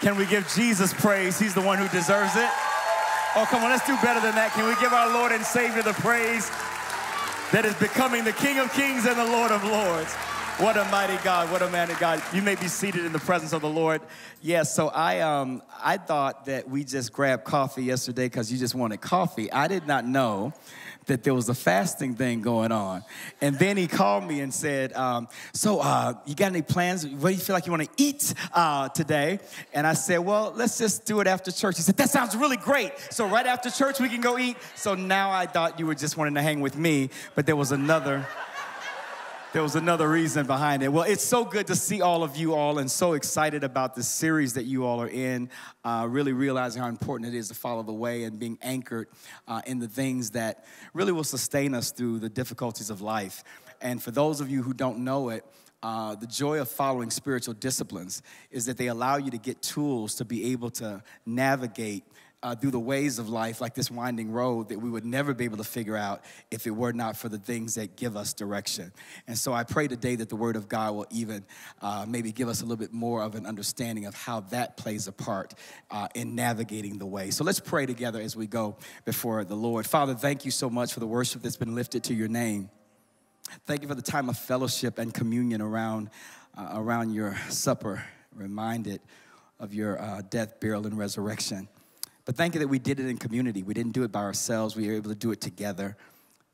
Can we give Jesus praise? He's the one who deserves it. Oh, come on, let's do better than that. Can we give our Lord and Savior the praise that is becoming the King of Kings and the Lord of Lords? What a mighty God, what a mighty God. You may be seated in the presence of the Lord. Yes, so I um I thought that we just grabbed coffee yesterday because you just wanted coffee. I did not know that there was a fasting thing going on. And then he called me and said, um, So, uh, you got any plans? What do you feel like you want to eat uh, today? And I said, Well, let's just do it after church. He said, That sounds really great. So, right after church, we can go eat. So now I thought you were just wanting to hang with me, but there was another there was another reason behind it. Well, it's so good to see all of you all and so excited about the series that you all are in, uh, really realizing how important it is to follow the way and being anchored uh, in the things that really will sustain us through the difficulties of life. And for those of you who don't know it, uh, the joy of following spiritual disciplines is that they allow you to get tools to be able to navigate uh, through the ways of life, like this winding road, that we would never be able to figure out if it were not for the things that give us direction. And so I pray today that the Word of God will even uh, maybe give us a little bit more of an understanding of how that plays a part uh, in navigating the way. So let's pray together as we go before the Lord. Father, thank you so much for the worship that's been lifted to your name. Thank you for the time of fellowship and communion around, uh, around your supper, reminded of your uh, death, burial, and resurrection. But thank you that we did it in community. We didn't do it by ourselves, we were able to do it together.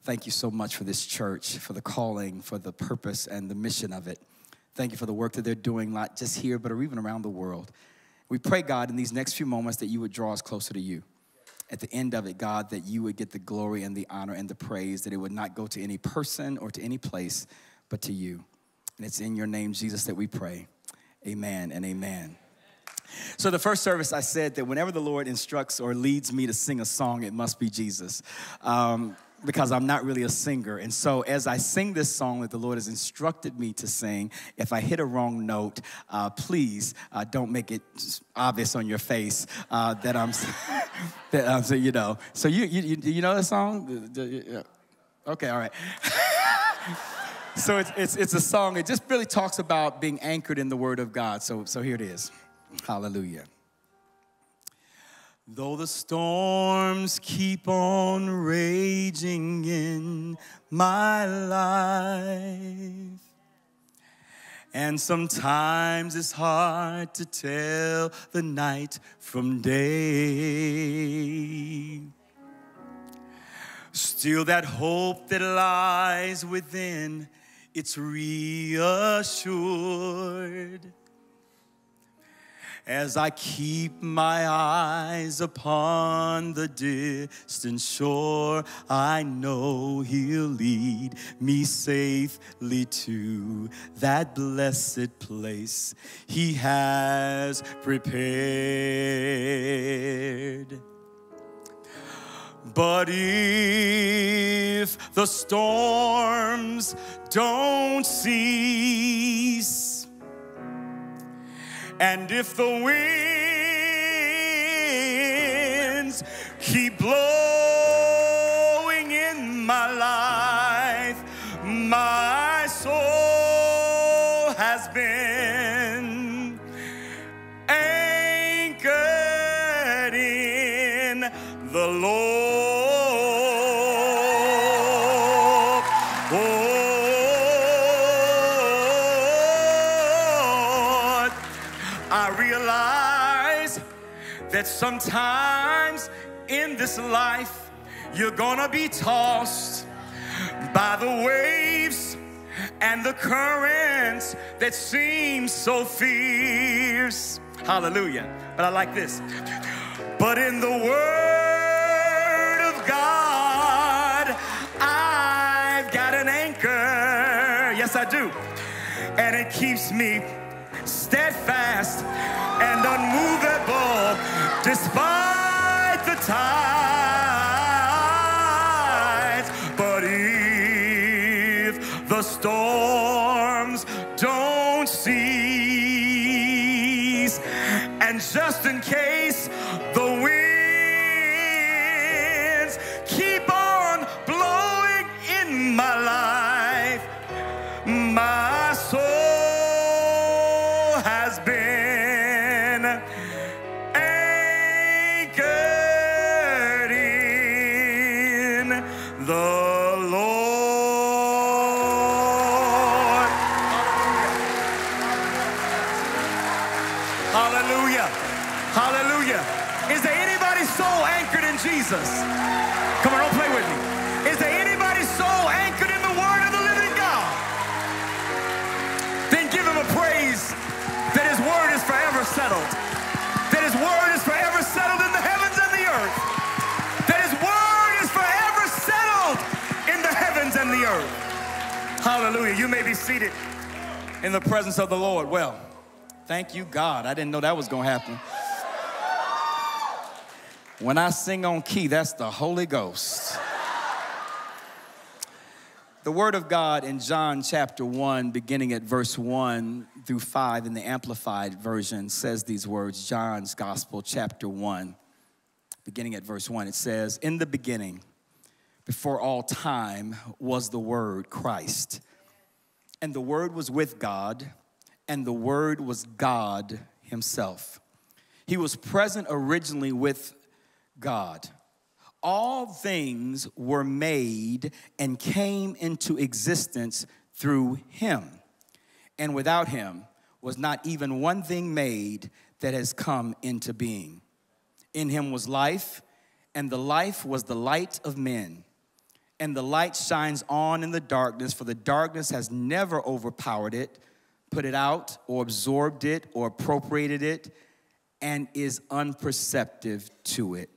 Thank you so much for this church, for the calling, for the purpose and the mission of it. Thank you for the work that they're doing, not just here, but even around the world. We pray, God, in these next few moments that you would draw us closer to you. At the end of it, God, that you would get the glory and the honor and the praise, that it would not go to any person or to any place, but to you. And it's in your name, Jesus, that we pray. Amen and amen. So, the first service, I said that whenever the Lord instructs or leads me to sing a song, it must be Jesus. Um, because I'm not really a singer. And so, as I sing this song that the Lord has instructed me to sing, if I hit a wrong note, uh, please uh, don't make it obvious on your face uh, that I'm, that I'm, so, you know. So, you, you, you know the song? Okay, all right. so, it's, it's, it's a song, it just really talks about being anchored in the Word of God. So, so here it is. Hallelujah. Though the storms keep on raging in my life, and sometimes it's hard to tell the night from day. Still, that hope that lies within, it's reassured as I keep my eyes upon the distant shore, I know He'll lead me safely to that blessed place He has prepared. But if the storms don't cease, and if the winds keep blowing in my life, I realize that sometimes in this life you're gonna be tossed by the waves and the currents that seem so fierce. Hallelujah. But I like this. But in the Word of God, I've got an anchor. Yes, I do. And it keeps me steadfast and unmovable despite the tides. But if the storms don't cease, and just in case Is there anybody's soul anchored in Jesus? Come on, don't play with me. Is there anybody's soul anchored in the word of the living God? Then give him a praise that his word is forever settled. That his word is forever settled in the heavens and the earth. That his word is forever settled in the heavens and the earth. Hallelujah. You may be seated in the presence of the Lord. Well, thank you, God. I didn't know that was going to happen. When I sing on key, that's the Holy Ghost. The Word of God in John chapter 1, beginning at verse 1 through 5 in the Amplified Version, says these words John's Gospel, chapter 1, beginning at verse 1. It says, In the beginning, before all time, was the Word, Christ. And the Word was with God, and the Word was God Himself. He was present originally with God. All things were made and came into existence through him. And without him was not even one thing made that has come into being. In him was life, and the life was the light of men. And the light shines on in the darkness, for the darkness has never overpowered it, put it out, or absorbed it, or appropriated it, and is unperceptive to it.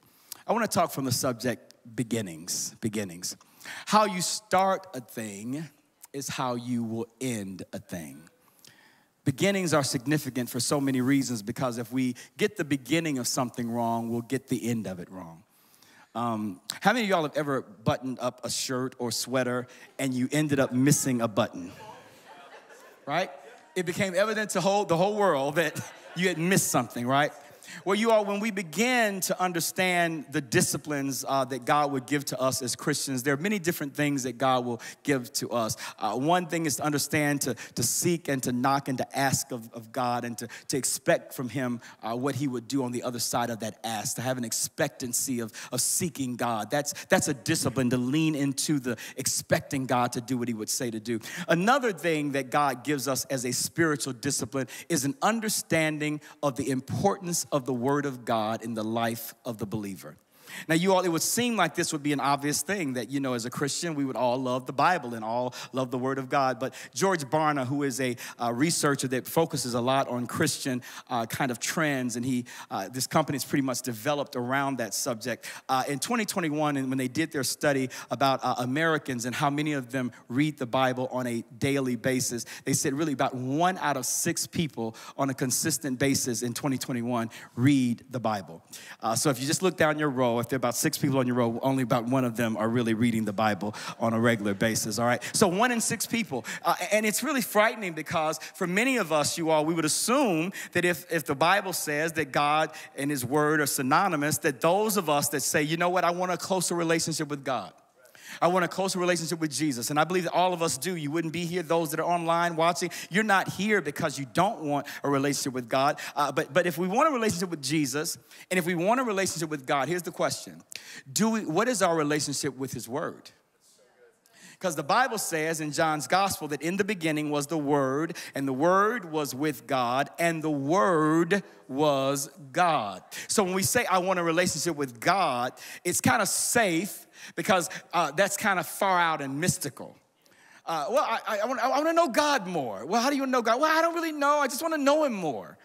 I want to talk from the subject beginnings. Beginnings. How you start a thing is how you will end a thing. Beginnings are significant for so many reasons because if we get the beginning of something wrong, we'll get the end of it wrong. Um, how many of y'all have ever buttoned up a shirt or sweater and you ended up missing a button? Right? It became evident to whole, the whole world that you had missed something, right? Well, you all, when we begin to understand the disciplines uh, that God would give to us as Christians, there are many different things that God will give to us. Uh, one thing is to understand, to, to seek, and to knock, and to ask of, of God, and to, to expect from Him uh, what He would do on the other side of that ask, to have an expectancy of, of seeking God. That's, that's a discipline to lean into the expecting God to do what He would say to do. Another thing that God gives us as a spiritual discipline is an understanding of the importance of the Word of God in the life of the believer. Now, you all, it would seem like this would be an obvious thing that, you know, as a Christian, we would all love the Bible and all love the Word of God. But George Barna, who is a uh, researcher that focuses a lot on Christian uh, kind of trends, and he, uh, this company is pretty much developed around that subject. Uh, in 2021, and when they did their study about uh, Americans and how many of them read the Bible on a daily basis, they said really about one out of six people on a consistent basis in 2021 read the Bible. Uh, so if you just look down your row, if there are about six people on your row, only about one of them are really reading the Bible on a regular basis, all right? So one in six people. Uh, and it's really frightening because for many of us, you all, we would assume that if, if the Bible says that God and His Word are synonymous, that those of us that say, you know what, I want a closer relationship with God. I want a closer relationship with Jesus. And I believe that all of us do. You wouldn't be here, those that are online watching. You're not here because you don't want a relationship with God. Uh, but, but if we want a relationship with Jesus, and if we want a relationship with God, here's the question Do we, What is our relationship with His Word? Because the Bible says in John's gospel that in the beginning was the Word, and the Word was with God, and the Word was God. So when we say, I want a relationship with God, it's kind of safe because uh, that's kind of far out and mystical. Uh, well, I, I, want, I want to know God more. Well, how do you know God? Well, I don't really know. I just want to know Him more,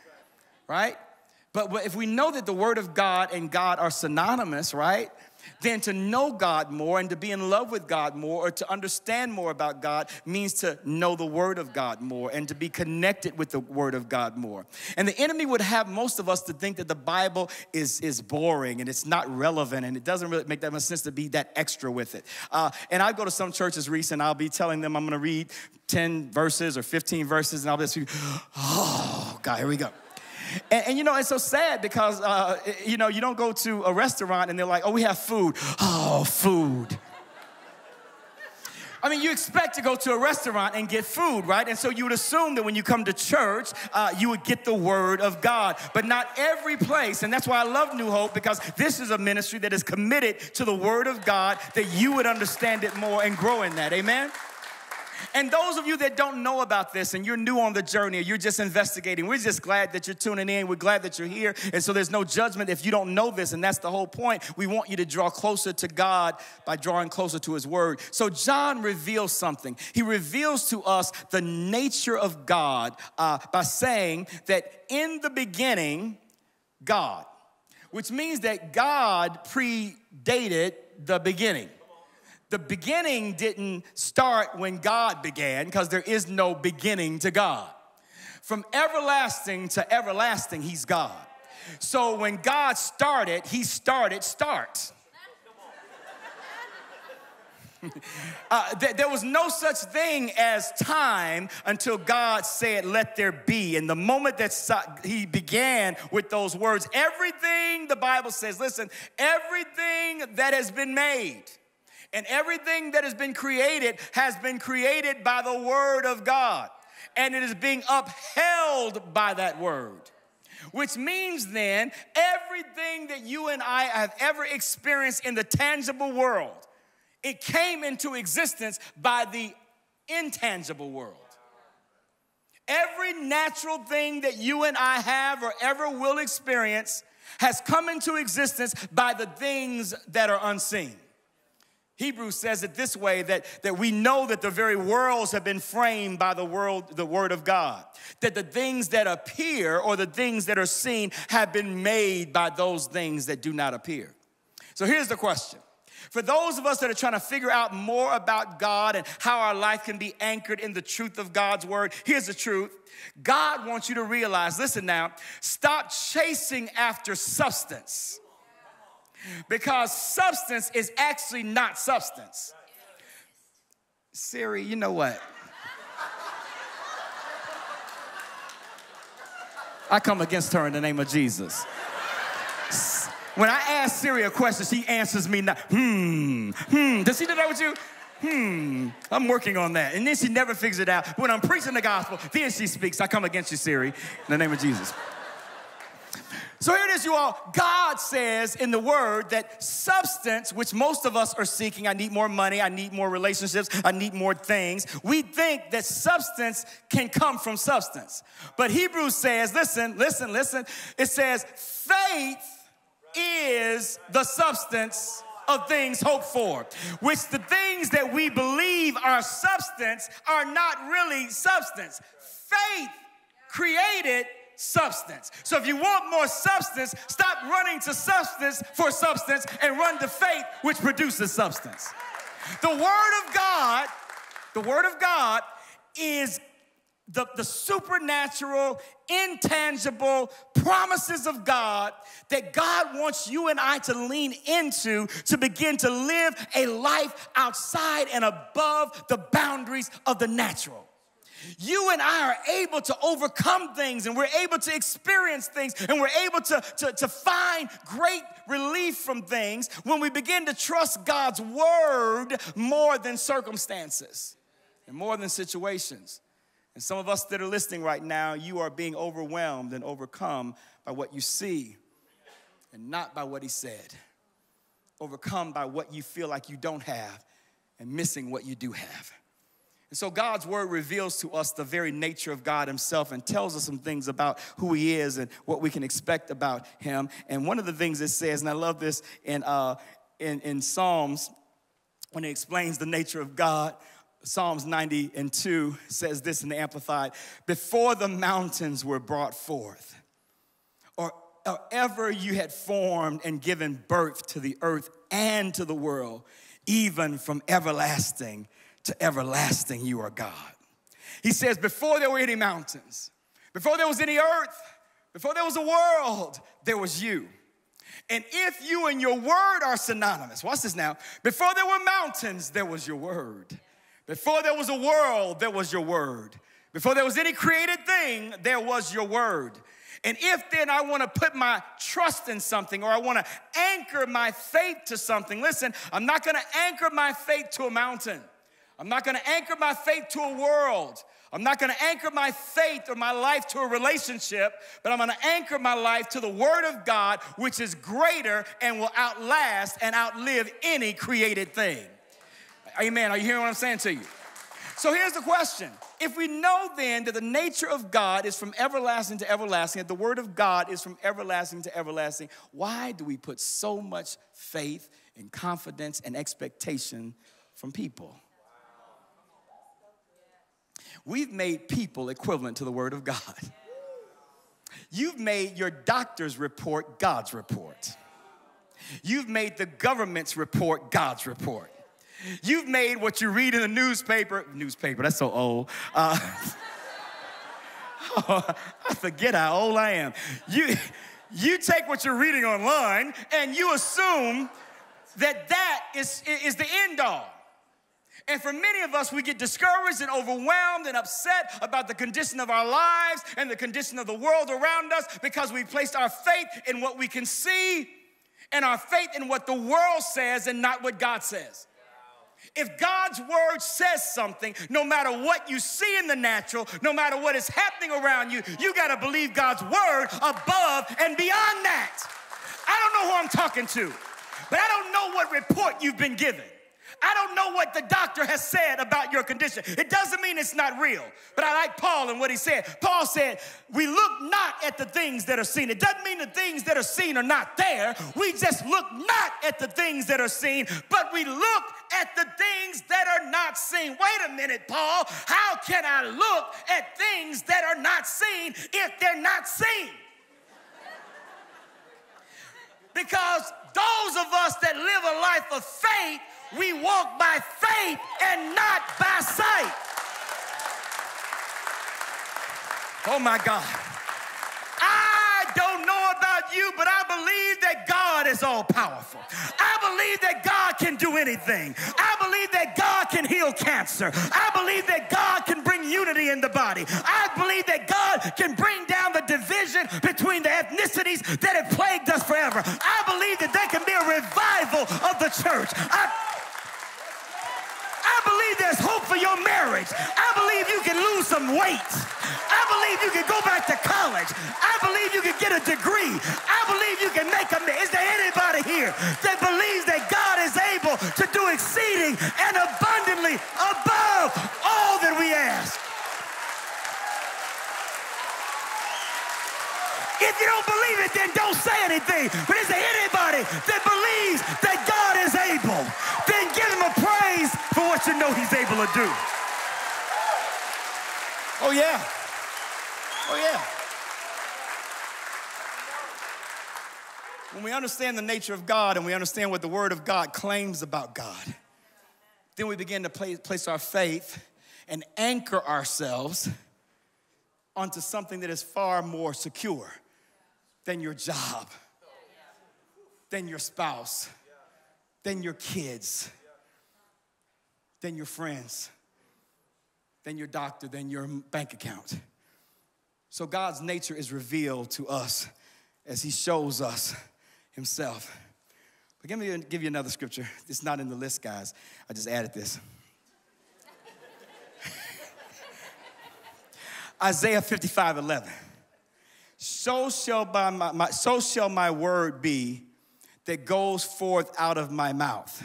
right? But, but if we know that the Word of God and God are synonymous, right? Then to know God more and to be in love with God more or to understand more about God means to know the Word of God more and to be connected with the Word of God more. And the enemy would have most of us to think that the Bible is, is boring and it's not relevant and it doesn't really make that much sense to be that extra with it. Uh, and I go to some churches recent, I'll be telling them I'm gonna read 10 verses or 15 verses and I'll be, oh, God, here we go. And, and, you know, it's so sad because, uh, you know, you don't go to a restaurant and they're like, oh, we have food. Oh, food. I mean, you expect to go to a restaurant and get food, right? And so you would assume that when you come to church, uh, you would get the word of God. But not every place, and that's why I love New Hope because this is a ministry that is committed to the word of God that you would understand it more and grow in that. Amen? And those of you that don't know about this and you're new on the journey you're just investigating, we're just glad that you're tuning in. We're glad that you're here. And so there's no judgment if you don't know this. And that's the whole point. We want you to draw closer to God by drawing closer to His Word. So John reveals something. He reveals to us the nature of God uh, by saying that in the beginning, God, which means that God predated the beginning. The beginning didn't start when God began because there is no beginning to God. From everlasting to everlasting, He's God. So when God started, He started start. uh, th- there was no such thing as time until God said, Let there be. And the moment that so- He began with those words, everything the Bible says, listen, everything that has been made and everything that has been created has been created by the Word of God. And it is being upheld by that Word. Which means then, everything that you and I have ever experienced in the tangible world, it came into existence by the intangible world. Every natural thing that you and I have or ever will experience has come into existence by the things that are unseen. Hebrews says it this way that, that we know that the very worlds have been framed by the world, the word of God. That the things that appear or the things that are seen have been made by those things that do not appear. So here's the question. For those of us that are trying to figure out more about God and how our life can be anchored in the truth of God's word, here's the truth. God wants you to realize, listen now, stop chasing after substance because substance is actually not substance. Siri, you know what? I come against her in the name of Jesus. When I ask Siri a question, she answers me not, hmm, hmm. Does she do that with you? Hmm, I'm working on that. And then she never figures it out. When I'm preaching the gospel, then she speaks. I come against you, Siri, in the name of Jesus. So here it is, you all. God says in the word that substance, which most of us are seeking, I need more money, I need more relationships, I need more things. We think that substance can come from substance. But Hebrews says, listen, listen, listen. It says, faith is the substance of things hoped for, which the things that we believe are substance are not really substance. Faith created substance. So if you want more substance, stop running to substance for substance and run to faith, which produces substance. The Word of God, the Word of God is the, the supernatural, intangible promises of God that God wants you and I to lean into to begin to live a life outside and above the boundaries of the natural. You and I are able to overcome things and we're able to experience things and we're able to, to, to find great relief from things when we begin to trust God's word more than circumstances and more than situations. And some of us that are listening right now, you are being overwhelmed and overcome by what you see and not by what He said. Overcome by what you feel like you don't have and missing what you do have. And so God's word reveals to us the very nature of God himself and tells us some things about who he is and what we can expect about him. And one of the things it says, and I love this in, uh, in, in Psalms, when it explains the nature of God, Psalms 90 and 2 says this in the Amplified Before the mountains were brought forth, or, or ever you had formed and given birth to the earth and to the world, even from everlasting to everlasting, you are God. He says, Before there were any mountains, before there was any earth, before there was a world, there was you. And if you and your word are synonymous, watch this now. Before there were mountains, there was your word. Before there was a world, there was your word. Before there was any created thing, there was your word. And if then I want to put my trust in something or I want to anchor my faith to something, listen, I'm not going to anchor my faith to a mountain. I'm not gonna anchor my faith to a world. I'm not gonna anchor my faith or my life to a relationship, but I'm gonna anchor my life to the Word of God, which is greater and will outlast and outlive any created thing. Amen. Are you hearing what I'm saying to you? So here's the question. If we know then that the nature of God is from everlasting to everlasting, that the word of God is from everlasting to everlasting, why do we put so much faith and confidence and expectation from people? We've made people equivalent to the word of God. You've made your doctor's report God's report. You've made the government's report God's report. You've made what you read in the newspaper, newspaper, that's so old. Uh, oh, I forget how old I am. You, you take what you're reading online and you assume that that is, is the end all. And for many of us, we get discouraged and overwhelmed and upset about the condition of our lives and the condition of the world around us because we placed our faith in what we can see and our faith in what the world says and not what God says. If God's word says something, no matter what you see in the natural, no matter what is happening around you, you got to believe God's word above and beyond that. I don't know who I'm talking to, but I don't know what report you've been given. I don't know what the doctor has said about your condition. It doesn't mean it's not real. But I like Paul and what he said. Paul said, We look not at the things that are seen. It doesn't mean the things that are seen are not there. We just look not at the things that are seen, but we look at the things that are not seen. Wait a minute, Paul. How can I look at things that are not seen if they're not seen? Because those of us that live a life of faith we walk by faith and not by sight. Oh my God. I don't know about you, but I believe that God is all powerful. I believe that God can do anything. I believe that God can heal cancer. I believe that God can bring unity in the body. I believe that God can bring down the division between the ethnicities that have plagued us forever. I believe that there can be a revival of the church. I believe there's hope for your marriage. I believe you can lose some weight. I believe you can go back to college. I believe you can get a degree. I believe you can make a. Is there anybody here that believes that God is able to do exceeding and abundantly above all that we ask? If you don't believe it, then don't say anything. But is there anybody that believes that God is able? What you know he's able to do. Oh, yeah. Oh, yeah. When we understand the nature of God and we understand what the Word of God claims about God, then we begin to place our faith and anchor ourselves onto something that is far more secure than your job, than your spouse, than your kids, than your friends, than your doctor, than your bank account. So God's nature is revealed to us as He shows us Himself. But give me give you another scripture. It's not in the list, guys. I just added this. Isaiah 55 11 so shall, my, my, so shall my word be that goes forth out of my mouth.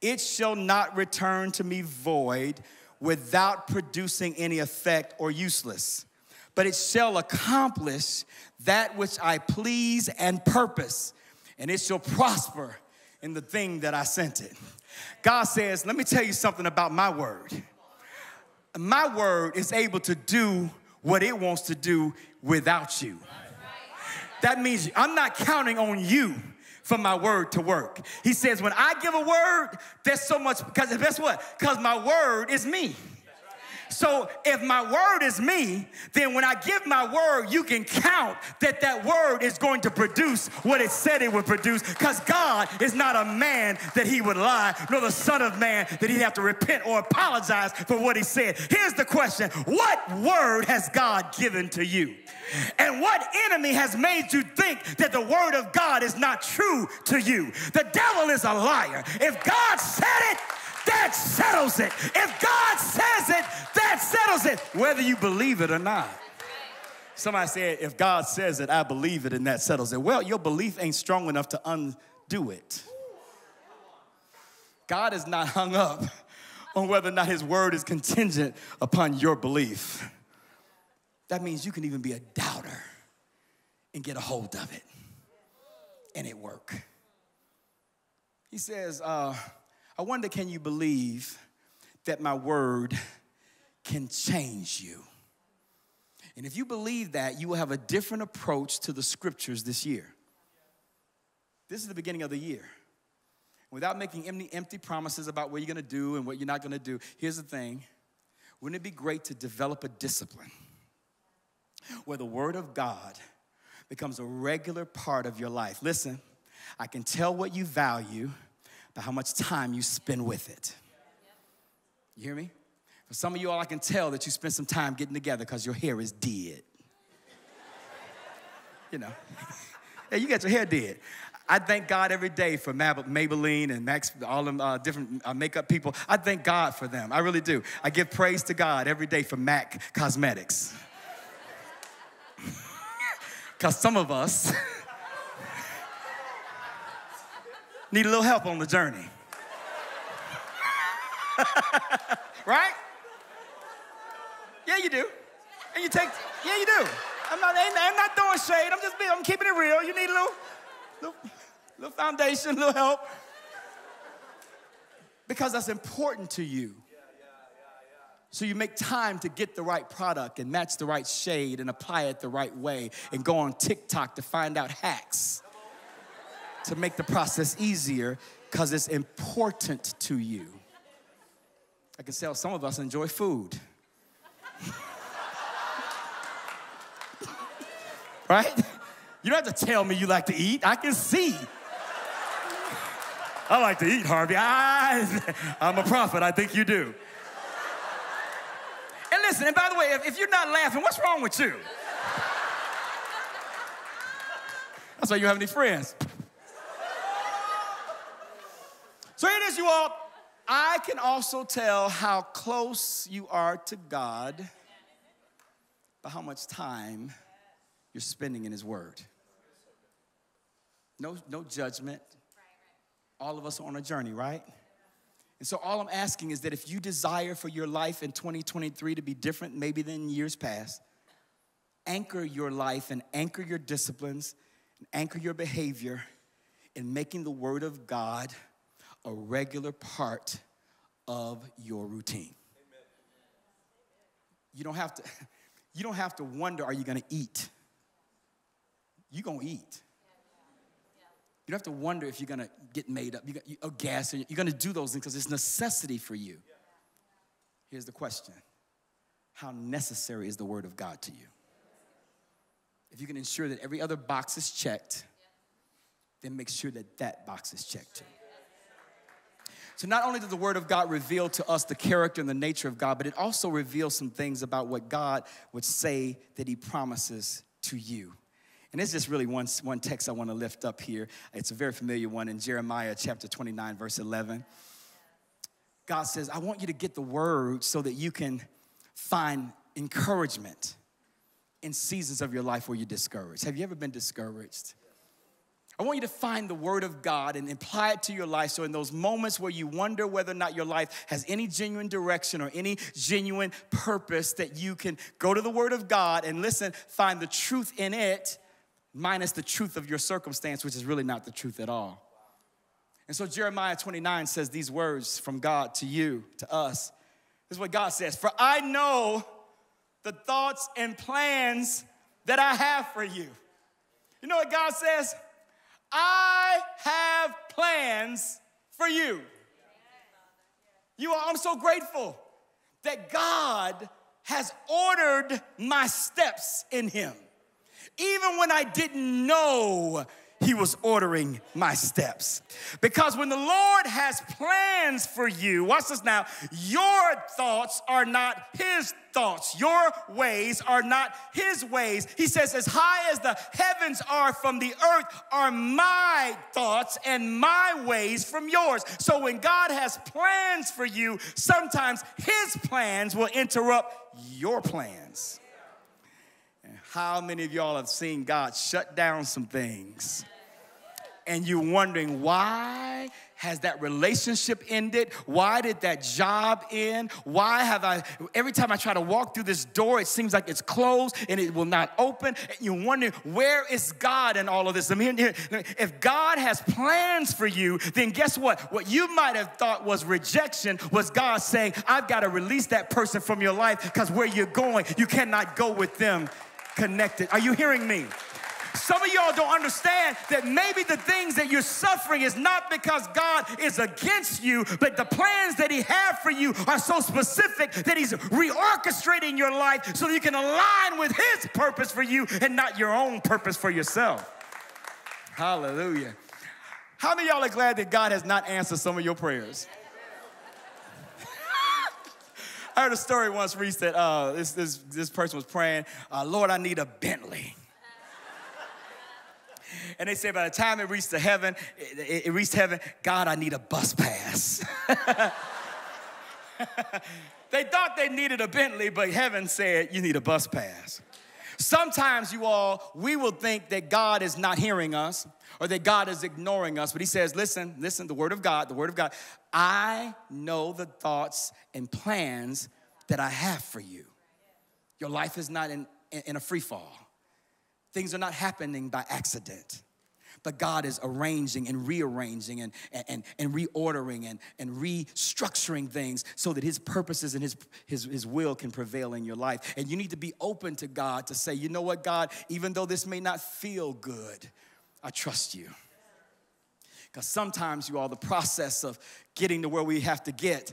It shall not return to me void without producing any effect or useless, but it shall accomplish that which I please and purpose, and it shall prosper in the thing that I sent it. God says, Let me tell you something about my word. My word is able to do what it wants to do without you. That means I'm not counting on you for my word to work. He says, when I give a word, there's so much, because guess what? Because my word is me. So if my word is me, then when I give my word, you can count that that word is going to produce what it said it would produce because God is not a man that he would lie, nor the son of man that he'd have to repent or apologize for what he said. Here's the question. What word has God given to you? And what enemy has made you think that the word of God is not true to you? The devil is a liar. If God said it, that settles it. If God says it, that settles it, whether you believe it or not. Somebody said, if God says it, I believe it, and that settles it. Well, your belief ain't strong enough to undo it. God is not hung up on whether or not his word is contingent upon your belief. That means you can even be a doubter and get a hold of it and it work. He says, uh, I wonder, can you believe that my word can change you? And if you believe that, you will have a different approach to the scriptures this year. This is the beginning of the year. Without making empty, empty promises about what you're gonna do and what you're not gonna do, here's the thing wouldn't it be great to develop a discipline where the Word of God becomes a regular part of your life? Listen, I can tell what you value how much time you spend with it. You hear me? For some of you all, I can tell that you spent some time getting together because your hair is dead. you know, hey, you got your hair dead. I thank God every day for Maybelline and Max, all them uh, different uh, makeup people. I thank God for them. I really do. I give praise to God every day for MAC Cosmetics. Because some of us need a little help on the journey. right? Yeah, you do. And you take, yeah, you do. I'm not, I'm not throwing shade. I'm just being, I'm keeping it real. You need a little, little, little foundation, a little help. Because that's important to you. So you make time to get the right product and match the right shade and apply it the right way and go on TikTok to find out hacks to make the process easier because it's important to you. I can tell some of us enjoy food. right? You don't have to tell me you like to eat. I can see. I like to eat, Harvey. I, I'm a prophet. I think you do. And listen, and by the way, if, if you're not laughing, what's wrong with you? That's why you don't have any friends. So here it is, you all. I can also tell how close you are to God by how much time you're spending in His Word. No, no judgment. All of us are on a journey, right? And so, all I'm asking is that if you desire for your life in 2023 to be different, maybe than years past, anchor your life and anchor your disciplines and anchor your behavior in making the Word of God a regular part of your routine. You don't have to, you don't have to wonder, are you gonna eat? You're gonna eat. You don't have to wonder if you're gonna get made up, you got you, a gas, you're gonna do those things because it's necessity for you. Here's the question How necessary is the Word of God to you? If you can ensure that every other box is checked, then make sure that that box is checked too. So, not only does the Word of God reveal to us the character and the nature of God, but it also reveals some things about what God would say that He promises to you. And it's just really one, one text I want to lift up here. It's a very familiar one in Jeremiah chapter 29, verse 11. God says, I want you to get the word so that you can find encouragement in seasons of your life where you're discouraged. Have you ever been discouraged? I want you to find the Word of God and apply it to your life. So, in those moments where you wonder whether or not your life has any genuine direction or any genuine purpose, that you can go to the Word of God and listen, find the truth in it, minus the truth of your circumstance, which is really not the truth at all. And so, Jeremiah 29 says these words from God to you, to us. This is what God says For I know the thoughts and plans that I have for you. You know what God says? I have plans for you. You are, I'm so grateful that God has ordered my steps in Him. Even when I didn't know he was ordering my steps. Because when the Lord has plans for you, watch this now, your thoughts are not his thoughts. Your ways are not his ways. He says, as high as the heavens are from the earth are my thoughts and my ways from yours. So when God has plans for you, sometimes his plans will interrupt your plans. How many of y'all have seen God shut down some things and you're wondering why has that relationship ended? Why did that job end? Why have I, every time I try to walk through this door, it seems like it's closed and it will not open. And you're wondering, where is God in all of this? I mean, if God has plans for you, then guess what? What you might have thought was rejection was God saying, I've got to release that person from your life because where you're going, you cannot go with them connected. Are you hearing me? Some of y'all don't understand that maybe the things that you're suffering is not because God is against you, but the plans that He has for you are so specific that He's reorchestrating your life so you can align with His purpose for you and not your own purpose for yourself. Hallelujah. How many y'all are glad that God has not answered some of your prayers? I heard a story once, Reese, that uh, this, this, this person was praying, uh, Lord, I need a Bentley. And they say by the time it reached to heaven, it, it reached heaven, God, I need a bus pass. they thought they needed a Bentley, but heaven said, you need a bus pass. Sometimes, you all, we will think that God is not hearing us or that God is ignoring us, but He says, listen, listen, the Word of God, the Word of God, I know the thoughts and plans that I have for you. Your life is not in, in, in a free fall. Things are not happening by accident. But God is arranging and rearranging and, and, and reordering and, and restructuring things so that His purposes and his, his, his will can prevail in your life. And you need to be open to God to say, you know what, God, even though this may not feel good, I trust you. Because sometimes, you all, the process of getting to where we have to get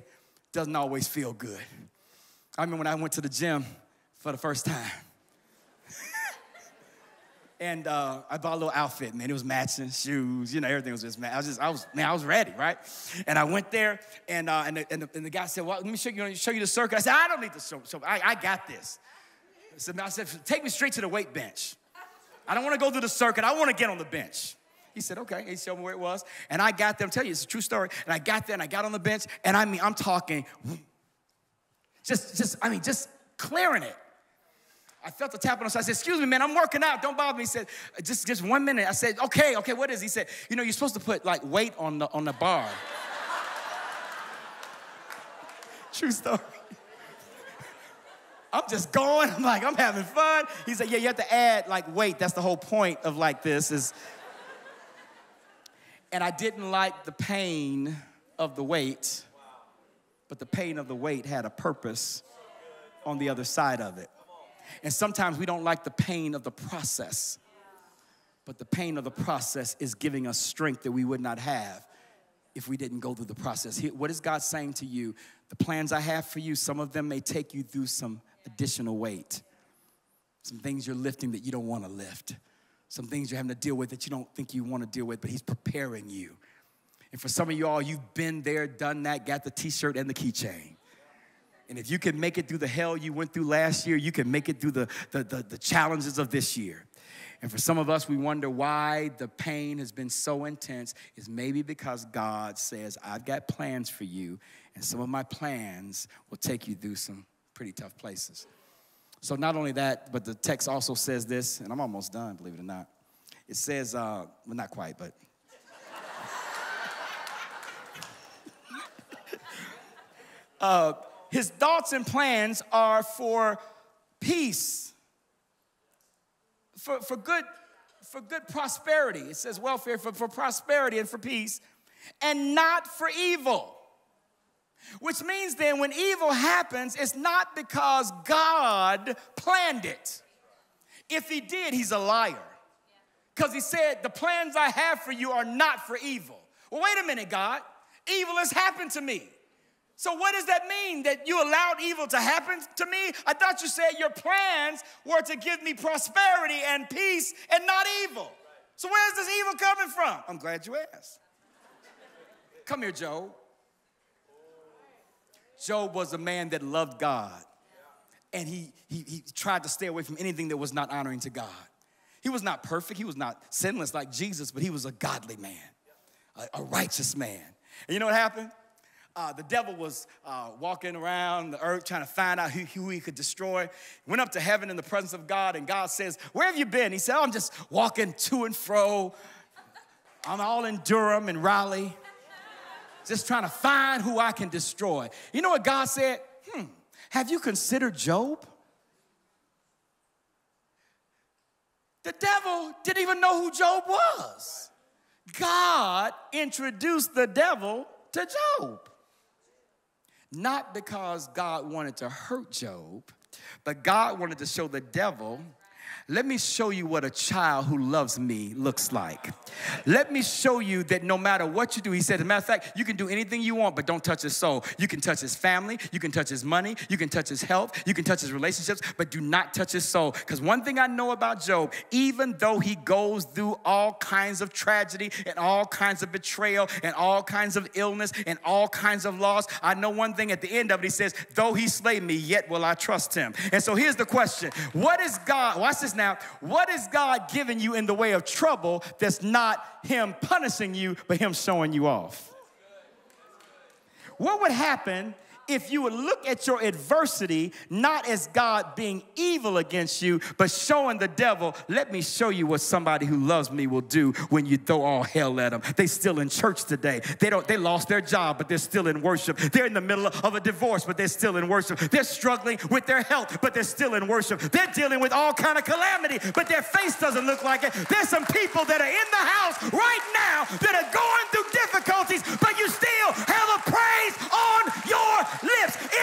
doesn't always feel good. I remember when I went to the gym for the first time and uh, I bought a little outfit, man. It was matching shoes, you know, everything was just man. I was just, I was, man, I was ready, right? And I went there, and uh, and, the, and, the, and, the, guy said, "Well, let me show you, show you the circuit." I said, "I don't need the circuit. show I, I got this." Said, I said, "Take me straight to the weight bench. I don't want to go through the circuit. I want to get on the bench." He said, okay. He showed me where it was. And I got there, I'm telling you, it's a true story. And I got there and I got on the bench. And I mean, I'm talking, just, just, I mean, just clearing it. I felt the tap on his. I said, "Excuse me, man, I'm working out. Don't bother me." He said, "Just, just one minute." I said, "Okay, okay. What is?" He said, "You know, you're supposed to put like weight on the on the bar." True story. I'm just going. I'm like, I'm having fun. He said, "Yeah, you have to add like weight. That's the whole point of like this is." And I didn't like the pain of the weight, but the pain of the weight had a purpose on the other side of it. And sometimes we don't like the pain of the process, but the pain of the process is giving us strength that we would not have if we didn't go through the process. What is God saying to you? The plans I have for you, some of them may take you through some additional weight, some things you're lifting that you don't want to lift, some things you're having to deal with that you don't think you want to deal with, but He's preparing you. And for some of y'all, you've been there, done that, got the t shirt and the keychain. And if you can make it through the hell you went through last year, you can make it through the, the, the, the challenges of this year. And for some of us, we wonder why the pain has been so intense, is maybe because God says, I've got plans for you, and some of my plans will take you through some pretty tough places. So, not only that, but the text also says this, and I'm almost done, believe it or not. It says, uh, well, not quite, but. uh, his thoughts and plans are for peace, for, for, good, for good prosperity. It says welfare for, for prosperity and for peace, and not for evil. Which means then when evil happens, it's not because God planned it. If he did, he's a liar. Because he said, The plans I have for you are not for evil. Well, wait a minute, God. Evil has happened to me. So, what does that mean? That you allowed evil to happen to me? I thought you said your plans were to give me prosperity and peace and not evil. So, where's this evil coming from? I'm glad you asked. Come here, Job. Job was a man that loved God, and he, he, he tried to stay away from anything that was not honoring to God. He was not perfect, he was not sinless like Jesus, but he was a godly man, a, a righteous man. And you know what happened? Uh, the devil was uh, walking around the earth trying to find out who, who, he could destroy. Went up to heaven in the presence of God, and God says, Where have you been? He said, oh, I'm just walking to and fro. I'm all in Durham and Raleigh, just trying to find who I can destroy. You know what God said? Hmm, have you considered Job? The devil didn't even know who Job was. God introduced the devil to Job. Not because God wanted to hurt Job, but God wanted to show the devil let me show you what a child who loves me looks like. Let me show you that no matter what you do, he said, as a matter of fact, you can do anything you want, but don't touch his soul. You can touch his family, you can touch his money, you can touch his health, you can touch his relationships, but do not touch his soul. Because one thing I know about Job, even though he goes through all kinds of tragedy and all kinds of betrayal and all kinds of illness and all kinds of loss, I know one thing at the end of it, he says, though he slay me, yet will I trust him. And so here's the question What is God? This now. What is God giving you in the way of trouble that's not Him punishing you, but Him showing you off? What would happen if you would look at your adversity not as God being evil against you, but showing the devil, let me show you what somebody who loves me will do when you throw all hell at them. They still in church today. They don't they lost their job, but they're still in worship. They're in the middle of a divorce, but they're still in worship. They're struggling with their health, but they're still in worship. They're dealing with all kind of calamity, but their face doesn't look like it. There's some people that are in the house right now that are going through difficulties, but you still have a praise.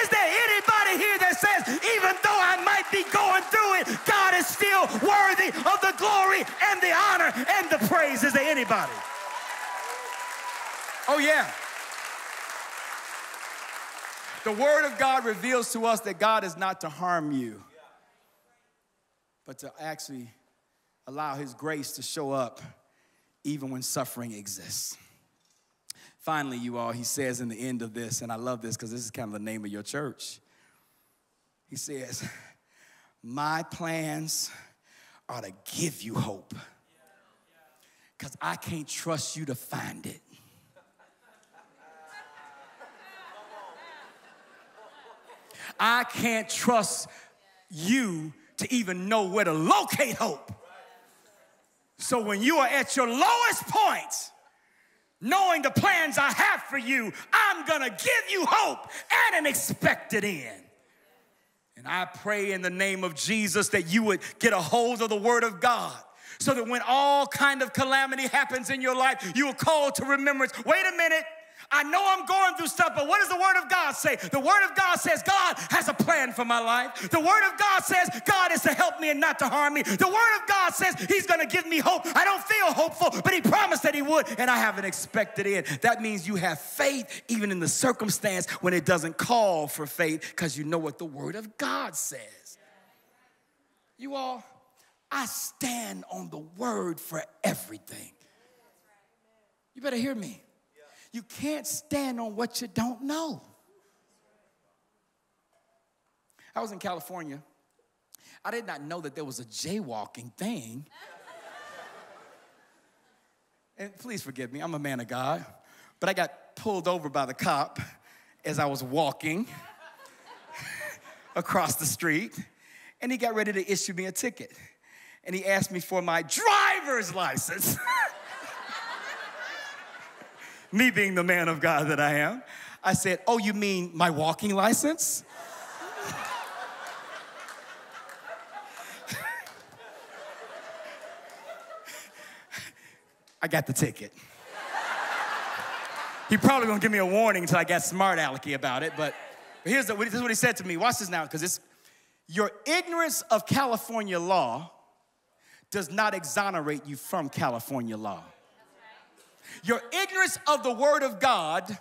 Is there anybody here that says, even though I might be going through it, God is still worthy of the glory and the honor and the praise? Is there anybody? Oh, yeah. The Word of God reveals to us that God is not to harm you, but to actually allow His grace to show up even when suffering exists. Finally, you all, he says in the end of this, and I love this because this is kind of the name of your church. He says, My plans are to give you hope because I can't trust you to find it. I can't trust you to even know where to locate hope. So when you are at your lowest point, knowing the plans I have for you, I'm gonna give you hope and an expected end. And I pray in the name of Jesus that you would get a hold of the word of God so that when all kind of calamity happens in your life, you will call to remembrance. Wait a minute. I know I'm going through stuff, but what does the Word of God say? The Word of God says God has a plan for my life. The Word of God says God is to help me and not to harm me. The Word of God says He's going to give me hope. I don't feel hopeful, but He promised He would, and I have an expected end. That means you have faith even in the circumstance when it doesn't call for faith because you know what the Word of God says. You all, I stand on the Word for everything. You better hear me. You can't stand on what you don't know. I was in California. I did not know that there was a jaywalking thing. And please forgive me, I'm a man of God. But I got pulled over by the cop as I was walking across the street, and he got ready to issue me a ticket. And he asked me for my driver's license. me being the man of God that I am, I said, Oh, you mean my walking license? I got the ticket. He probably gonna give me a warning until I got smart alecky about it, but, but here's the, this is what he said to me. Watch this now, because it's your ignorance of California law does not exonerate you from California law. Your ignorance of the Word of God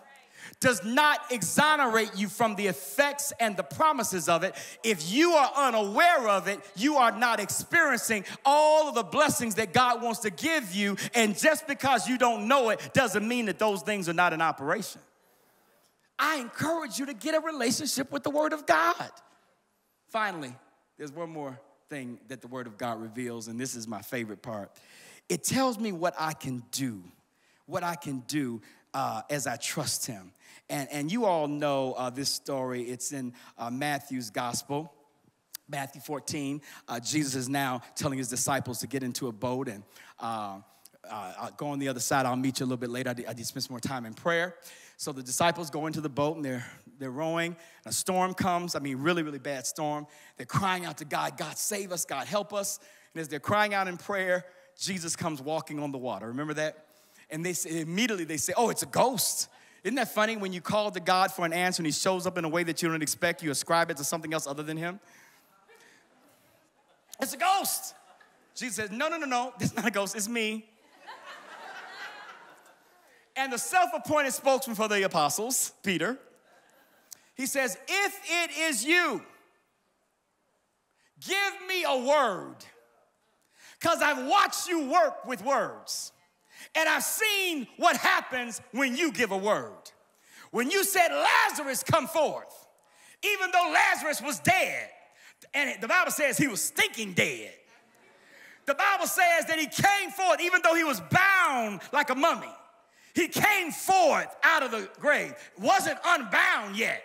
does not exonerate you from the effects and the promises of it. If you are unaware of it, you are not experiencing all of the blessings that God wants to give you. And just because you don't know it doesn't mean that those things are not in operation. I encourage you to get a relationship with the Word of God. Finally, there's one more thing that the Word of God reveals, and this is my favorite part. It tells me what I can do what I can do uh, as I trust Him. And, and you all know uh, this story, it's in uh, Matthew's gospel. Matthew 14, uh, Jesus is now telling his disciples to get into a boat and uh, uh, go on the other side. I'll meet you a little bit later. I need to spend some more time in prayer. So the disciples go into the boat and they're, they're rowing. A storm comes. I mean, really, really bad storm. They're crying out to God, God, save us, God, help us. And as they're crying out in prayer, Jesus comes walking on the water. Remember that? And they say, immediately they say, oh, it's a ghost. Isn't that funny when you call to God for an answer and he shows up in a way that you don't expect, you ascribe it to something else other than him? It's a ghost. Jesus says, No, no, no, no, it's not a ghost, it's me. and the self appointed spokesman for the apostles, Peter, he says, If it is you, give me a word. Because I've watched you work with words. And I've seen what happens when you give a word. When you said, Lazarus, come forth, even though Lazarus was dead, and the Bible says he was stinking dead. The Bible says that he came forth, even though he was bound like a mummy. He came forth out of the grave, wasn't unbound yet.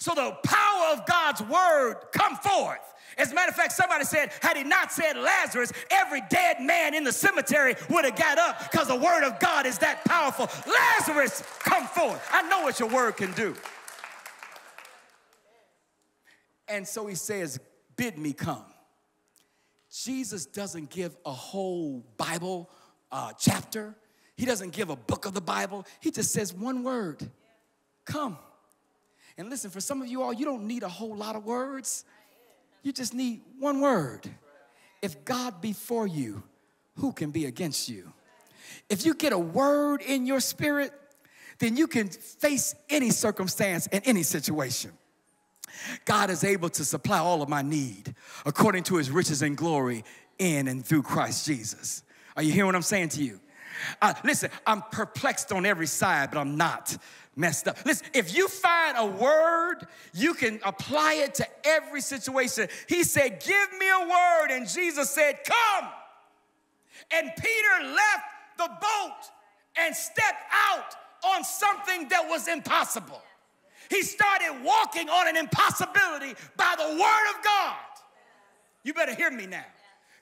So the power of God's word come forth. As a matter of fact, somebody said, had he not said Lazarus, every dead man in the cemetery would have got up because the word of God is that powerful. Lazarus, come forth. I know what your word can do. And so he says, bid me come. Jesus doesn't give a whole Bible uh, chapter. He doesn't give a book of the Bible. He just says one word come. And listen, for some of you all, you don't need a whole lot of words. You just need one word. If God be for you, who can be against you? If you get a word in your spirit, then you can face any circumstance and any situation. God is able to supply all of my need according to his riches and glory in and through Christ Jesus. Are you hearing what I'm saying to you? Uh, listen, I'm perplexed on every side, but I'm not messed up. Listen, if you find a word, you can apply it to every situation. He said, Give me a word. And Jesus said, Come. And Peter left the boat and stepped out on something that was impossible. He started walking on an impossibility by the word of God. You better hear me now.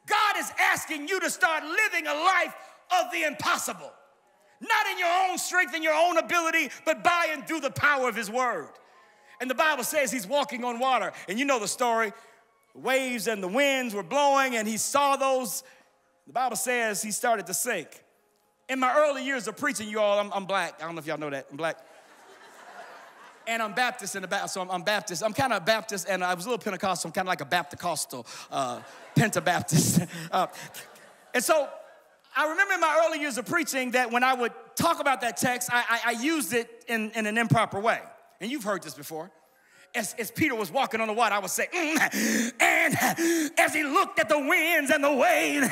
God is asking you to start living a life of the impossible. Not in your own strength and your own ability, but by and through the power of His Word. And the Bible says He's walking on water. And you know the story. The waves and the winds were blowing, and He saw those. The Bible says He started to sink. In my early years of preaching, you all, I'm, I'm black. I don't know if y'all know that. I'm black and I'm Baptist in the back, so I'm, I'm, Baptist. I'm kind of Baptist, and I was a little Pentecostal. I'm kind of like a Baptist, uh, Pentabaptist. Uh, and so I remember in my early years of preaching that when I would talk about that text, I, I, I used it in, in an improper way. And you've heard this before. As, as, Peter was walking on the water, I would say, mm, and as he looked at the winds and the waves,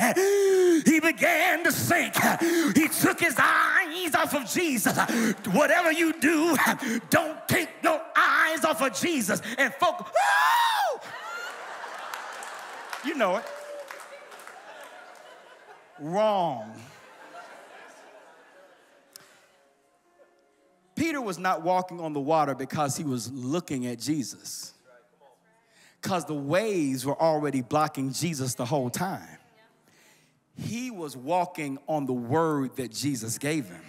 he began to sink. He took his eyes off of Jesus. Whatever you do, don't take your eyes off of Jesus and focus. You know it wrong. Peter was not walking on the water because he was looking at Jesus. Because the waves were already blocking Jesus the whole time. He was walking on the word that Jesus gave him.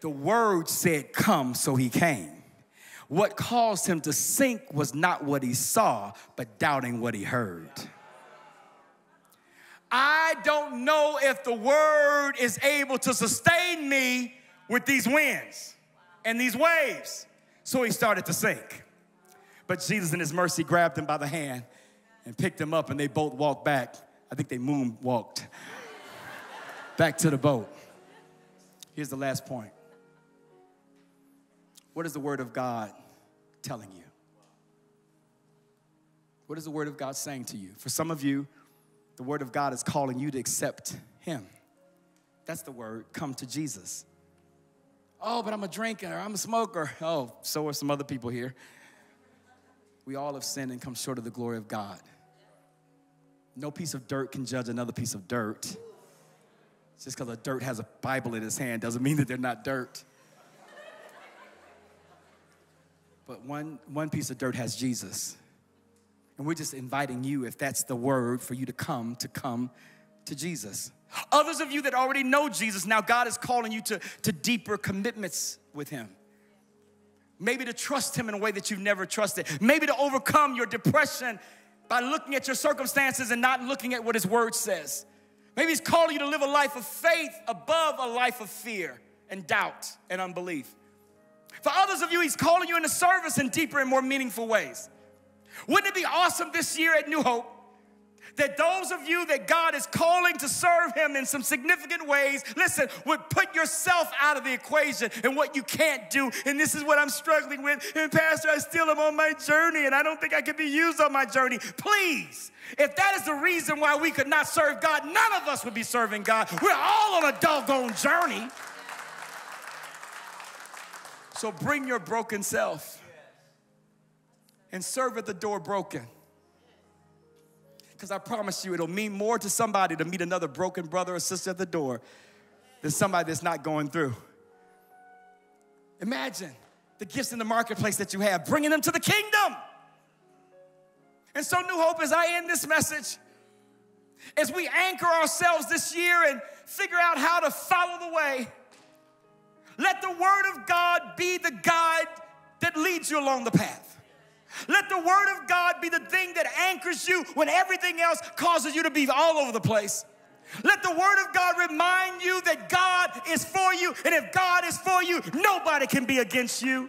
The word said, Come, so he came. What caused him to sink was not what he saw, but doubting what he heard. I don't know if the word is able to sustain me with these winds and these waves. So he started to sink. But Jesus, in his mercy, grabbed him by the hand and picked him up, and they both walked back. I think they moon walked back to the boat. Here's the last point What is the word of God telling you? What is the word of God saying to you? For some of you, the word of God is calling you to accept him. That's the word. Come to Jesus. Oh, but I'm a drinker, I'm a smoker. Oh, so are some other people here. We all have sinned and come short of the glory of God. No piece of dirt can judge another piece of dirt. Just because a dirt has a Bible in his hand doesn't mean that they're not dirt. But one, one piece of dirt has Jesus. And we're just inviting you, if that's the word for you to come, to come to Jesus. Others of you that already know Jesus, now God is calling you to, to deeper commitments with Him. Maybe to trust Him in a way that you've never trusted. Maybe to overcome your depression by looking at your circumstances and not looking at what His Word says. Maybe He's calling you to live a life of faith above a life of fear and doubt and unbelief. For others of you, He's calling you into service in deeper and more meaningful ways. Wouldn't it be awesome this year at New Hope that those of you that God is calling to serve Him in some significant ways, listen, would put yourself out of the equation and what you can't do. And this is what I'm struggling with. And, Pastor, I still am on my journey and I don't think I can be used on my journey. Please, if that is the reason why we could not serve God, none of us would be serving God. We're all on a doggone journey. So bring your broken self and serve at the door broken. Because I promise you, it'll mean more to somebody to meet another broken brother or sister at the door than somebody that's not going through. Imagine the gifts in the marketplace that you have, bringing them to the kingdom. And so, New Hope, as I end this message, as we anchor ourselves this year and figure out how to follow the way, let the Word of God be the guide that leads you along the path. Let the Word of God be the thing that anchors you when everything else causes you to be all over the place. Let the Word of God remind you that God is for you, and if God is for you, nobody can be against you.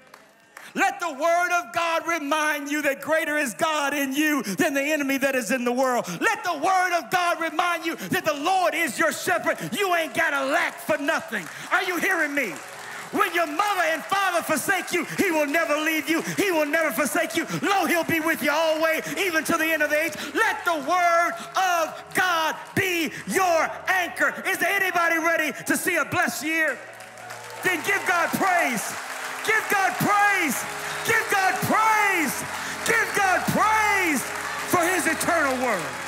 Let the Word of God remind you that greater is God in you than the enemy that is in the world. Let the Word of God remind you that the Lord is your shepherd. You ain't got to lack for nothing. Are you hearing me? When your mother and father forsake you, he will never leave you. He will never forsake you. Lo, he'll be with you always, even to the end of the age. Let the word of God be your anchor. Is there anybody ready to see a blessed year? Then give God praise. Give God praise. Give God praise. Give God praise for his eternal word.